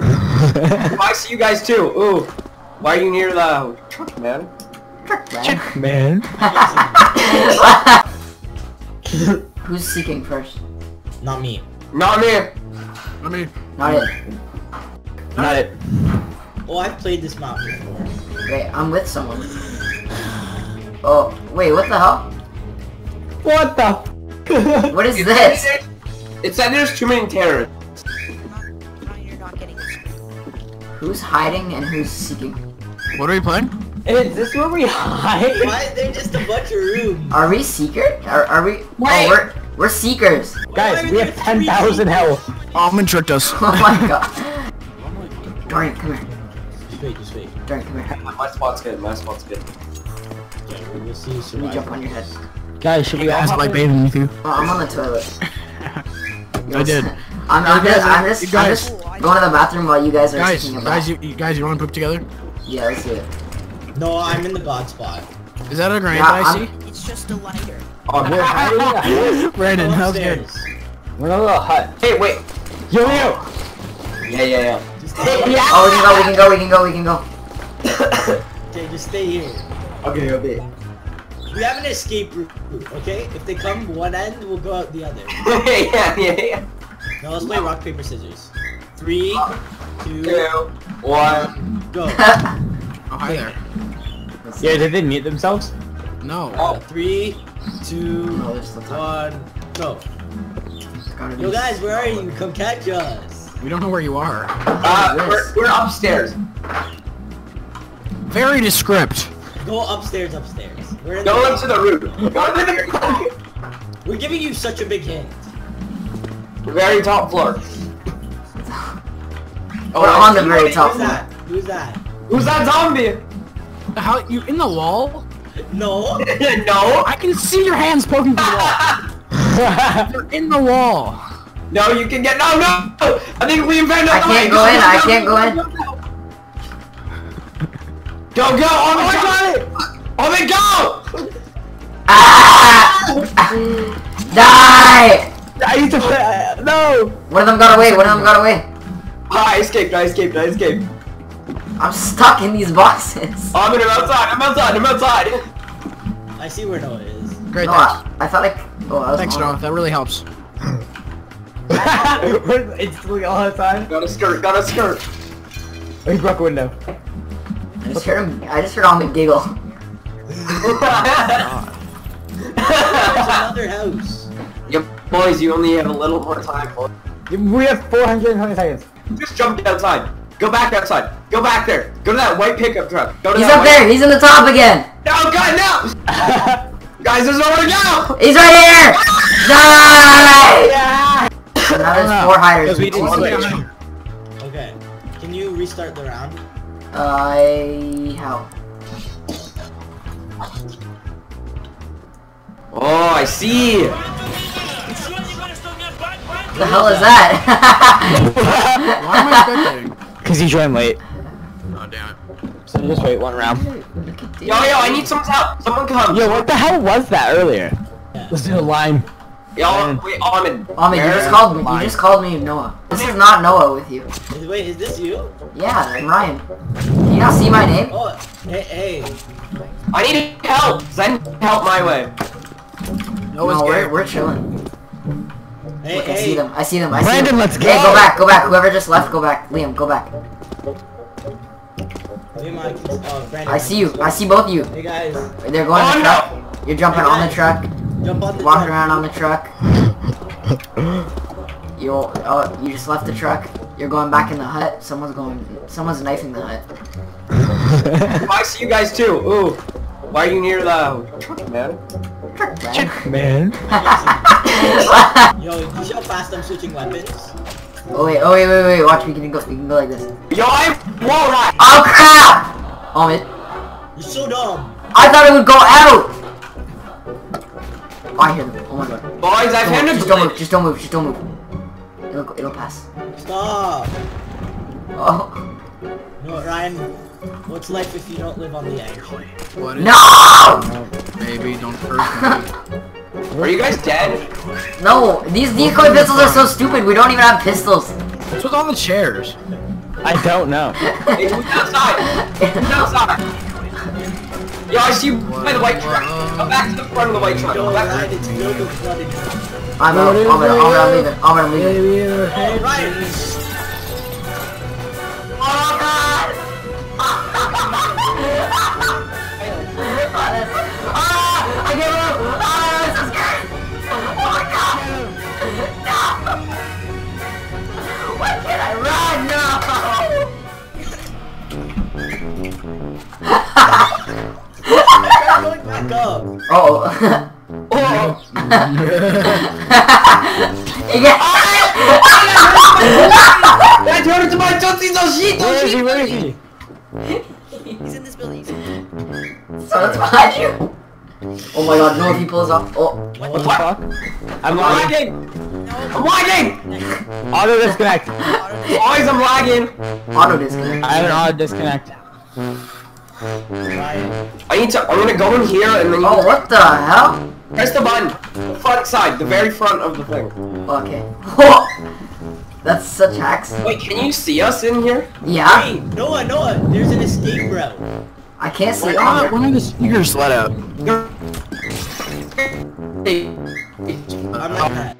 Oh, I see you guys too. Ooh. Why are you near the truck, man? Man. Who's seeking first? Not me. Not me. I mean, Not it. Not it. Oh, I've played this map before. Wait, I'm with someone. Oh, wait, what the hell? What the? What is this? said- It said there's too many terrorists. Who's hiding and who's seeking? what are we playing? Is this where we hide? Why? They're just a bunch of rooms. Are we seeker? Are, are we? Oh, wait. Oh, we're we're seekers. Guys, we have 10,000 health. Almond tricked us. Oh my god. Dorian, come here. Just wait, just wait. Dorian, come here. My spot's good. My spot's good. Okay, we will see you Let me jump on your head. Guys, should we all Guys, like bathing with you. Oh, I'm on the toilet. I did. I'm, I'm You just, guys- I'm you just, I'm guys- just going to the bathroom while you guys are Guys, seeking a guys, you, you guys, you want to poop together? Yeah, let's do it. No, I'm in the god spot. Is that a grenade Yeah, I I'm- see? It's just a lighter. Oh, We're hiding in a hut. Brandon, Go that good. upstairs. We're in a little hut. Hey, wait. Yo, yo! Yeah, yeah, yeah. Just stay here. Oh, we can go, we can go, we can go, we can go. Okay, just stay here. Okay, okay. We have an escape route, okay? If they come one end, we'll go out the other. yeah, yeah, yeah. Now let's play rock, paper, scissors. Three, two, Two, one. go. Oh, hi there. Yeah, did they mute themselves? No. Oh. Three, two, No, there's one, go. It's gotta be Yo guys, where are you? Come catch us. We don't know where you are. Uh, we're, we're upstairs. Very descript. Go upstairs, upstairs. We're in Go the, into the roof. Go to the very, We're giving you such a big hint. very top floor. Oh, We're I on the see very it top Who's is. that? Who's that? Who's that zombie? How you in the wall? No. no. I can see your hands poking through the wall. You're in the wall. No, you can get no, no. I think we invented. I can't go in, I can't go in. Go, go, on the go! On the go! Ah! Die! I need to play. No! One of them got away, one of them got away. Ah, I escaped, I escaped, I escaped. I'm stuck in these boxes. Oh, I'm, in, I'm outside, I'm outside, I'm outside. I see where Noah is. Great, No, thanks. I, I thought I. Oh, I was Thanks. Noah. That really helps. We're instantly all the time. Got a skirt, got a skirt. Oh, he broke a window. I just heard him. I just heard Ahmed giggle. There's another house. Yep, boys, you only have a little more time. Boys. We have 420 seconds. Just jump outside. Go back outside. Go back there. Go to that white pickup truck. Go to He's that up white- there. He's in the top again. No, God, no! Guys, there's nowhere to go! He's right here. Die! yeah! And now there's four hiders. Because we and didn't two switch. Okay. Can you restart the round? Uh, how? Oh, I see! What the hell is that? Why am I spectating? Because he joined late. Oh, damn it. So just wait one round. Yo, yo, I need someone's help! Someone come! Yo, what the hell was that earlier? Let's do a line. Yo, wait, Almond. Ahmed, you just called me. You just called me Noah. This is not Noah with you. Wait, is this you? Yeah, I'm Ryan. Can you not see my name? Oh, hey, hey. I need help! Send help my way. Noah's no, we're, we're chilling. Hey, Look, I see them. I see them. I see them. let's Hey, go. go back. Go back. Whoever just left, go back. Liam, go back. Liam, I can- oh, Brandon, I see you. I see both of you. Hey guys, They're going Oh, on the no. truck. You're jumping on the truck. jump on the Walking truck. around on the truck. You oh, you just left the truck. You're going back in the hut. Someone's going. Someone's knifing the hut. Oh, I see you guys too. Ooh. Why are you near the truck, man? Man. Yo, you see how fast I'm switching weapons? oh wait, oh wait, wait, wait. Watch, we can go. We can go like this. Yo, I won't ride. Oh crap! Oh man, You're so dumb. I thought it would go out. Oh, I hear them. Oh my god. Boys, I've Don't had move, a just don't move. Just don't move. Just don't move. It'll it'll pass. Stop. Oh No, Ryan, what's life if you don't live on the edge? What is no! Baby, don't hurt me. Are you guys dead? No, these decoy pistols are so stupid. We don't even have pistols. What's with all the chairs? I don't know. Hey, who's outside? Who's outside? Yo, I see you by the white truck. Come back to the front of the white truck. Yo, Come back Ryan, it's logo flooded. I'm out. I'm out. I'm out. I'm leaving. I'm out. I'm leaving. Oh, up. oh. Oh, yeah. I turned into my Tootsie Where is he? Where is he? He's in this building. So it's behind you. Oh my god, no, if he pulls off. Oh. What the fuck? I'm lagging! I'm lagging! Auto disconnect. Boys, I'm lagging! Auto disconnect. I have an auto disconnect. Ryan. I need to, I'm gonna go in here and then Oh, what the hell? press the button. The front side, the very front of the thing. Okay. That's such hacks. Wait, can you see us in here? Yeah, Hey, Noah, Noah, there's an escape route. I can't see Ah, on there. one of the speakers let out. Hey, I'm like that.